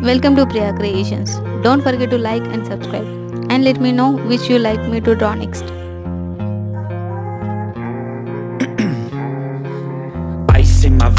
Welcome to Priya Creations. Don't forget to like and subscribe and let me know which you like me to draw next.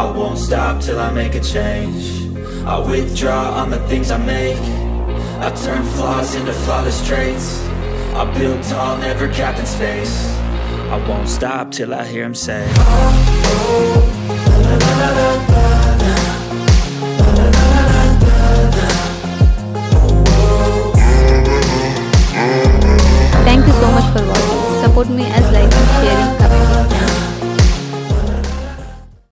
I won't stop till I make a change. I withdraw on the things I make. I turn flaws into flawless traits. I build tall, never capped in space. I won't stop till I hear him say Thank you so much for watching. Support me as like